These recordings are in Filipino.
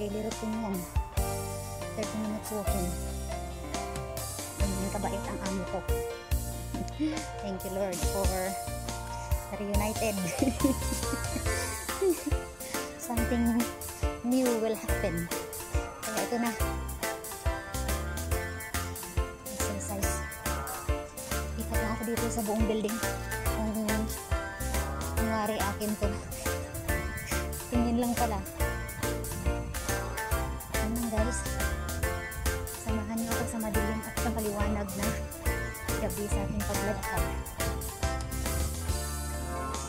Daily routine yan. 30 minutes walking. Ganyan kabait ang amo ko. Thank you Lord for reunited. Something new will happen. Kaya ito na. Exercise. Ikat na ako dito sa buong building. Kung kunwari akin to. Tingin lang pala. Sa maliwanag na gabi sa ating paglalakad.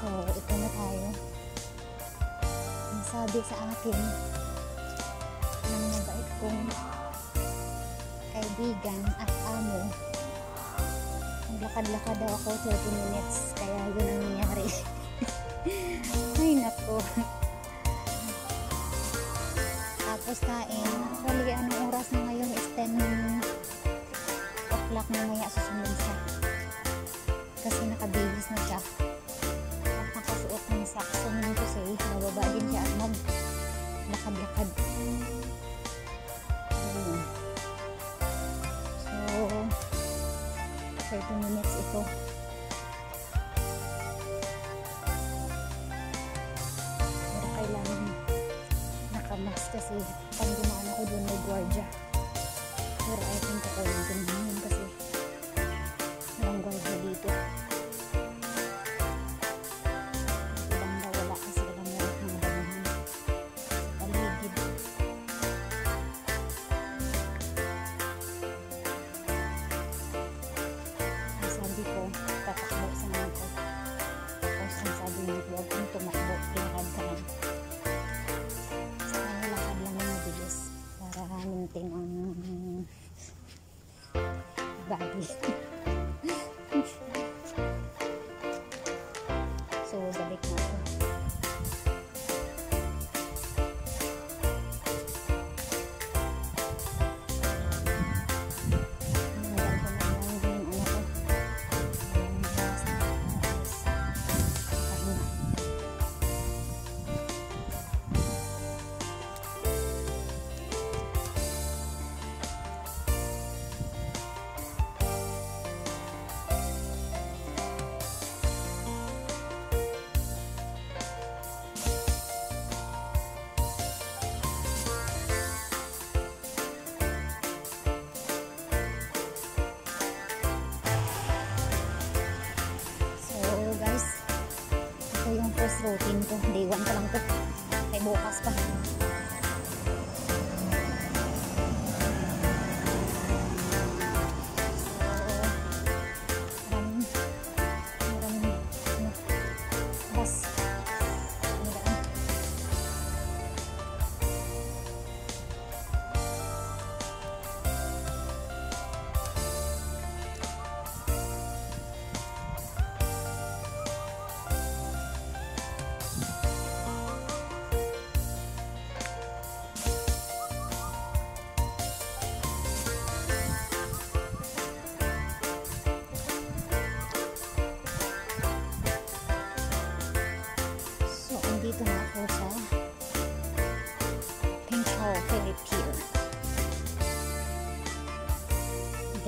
So, ito na tayo. Ang sabi sa akin ng mabait kong kaibigan at amo, maglakad-lakad daw ako 30 minutes, kaya yun ang nangyari. Ay, nako. Tapos kain. Actually, anong oras na ngayon is 10 o'clock na maya susunod siya. Kasi nakabihis na siya. At nakasuot ng sakso ng kasi bababa din siya at mag lakad-lakad. Ayun. So, 30 minutes ito. Pero kailangan nakamas kasi pag dumaan ako doon may gwardiya. Pero I think okay lang din Tapos ang sabi niya, first routine ko. Day 1 pa lang to. Kay bukas pa.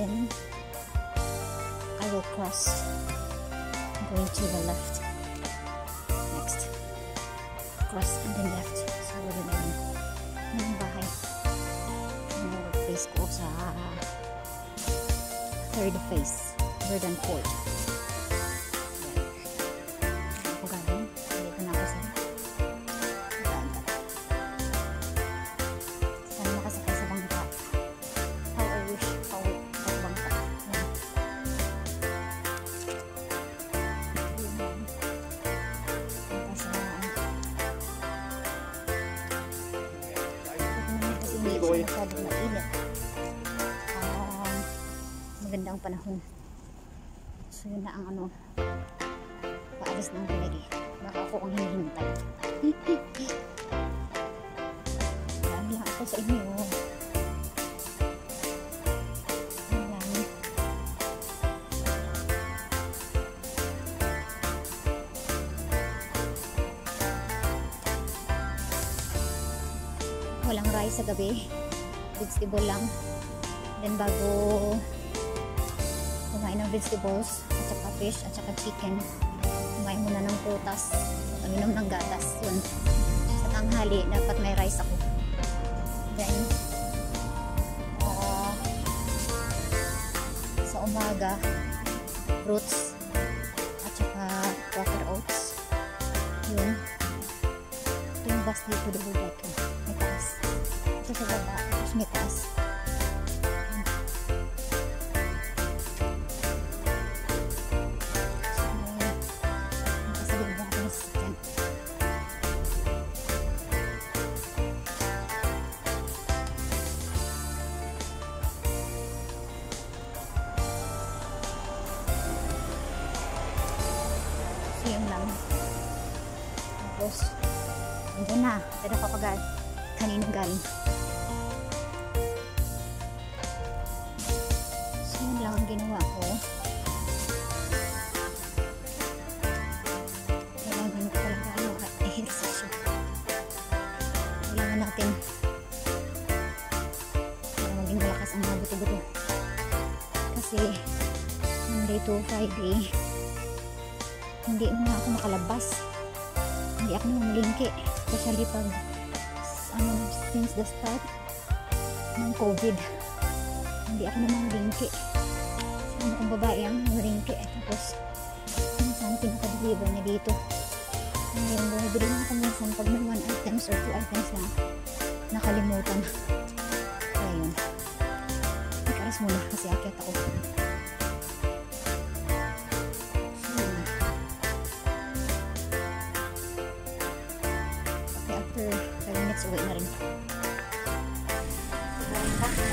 Then, I will cross going to the left. Next. Cross and then left. So, wala na yun. Yung bahay. Yung workplace ko sa third phase. Third and fourth. Siya masyadong mainit. Ah, maganda ang panahon. So yun na ang ano, paalis na ako lagi. Baka ako ang hinihintay. Dami lang ako sa inyo. Walang rice sa gabi. Vegetable lang. Then bago kumain ng vegetables at saka fish at saka chicken, kumain muna ng prutas uminom ng gatas. Yun. Sa tanghali, dapat may rice ako. Then, uh, sa umaga, fruits at saka water oats. Yun. Bus dito, double decker. May taas. Ito sa baba, tapos may taas. Yun lang. Tapos, andun na. Pero kapag kaninang galing. So, yun lang ang ginawa ko. Kailangan ko talaga ano, exercise. Kailangan natin para maging malakas ang mga buto-buto. Kasi, Monday to Friday, hindi na ako makalabas. Hindi ako namamulingki. Especially pag since the start ng COVID. Hindi ako namamulingki. Ano kong babae ang namamulingki. Tapos, minsan pinaka-deliver niya dito. Ngayon, bumibili na ako minsan pag may one items or two items na nakalimutan. Kaya yun. Ikaras muna kasi akit ako. I'm rin. Uwi.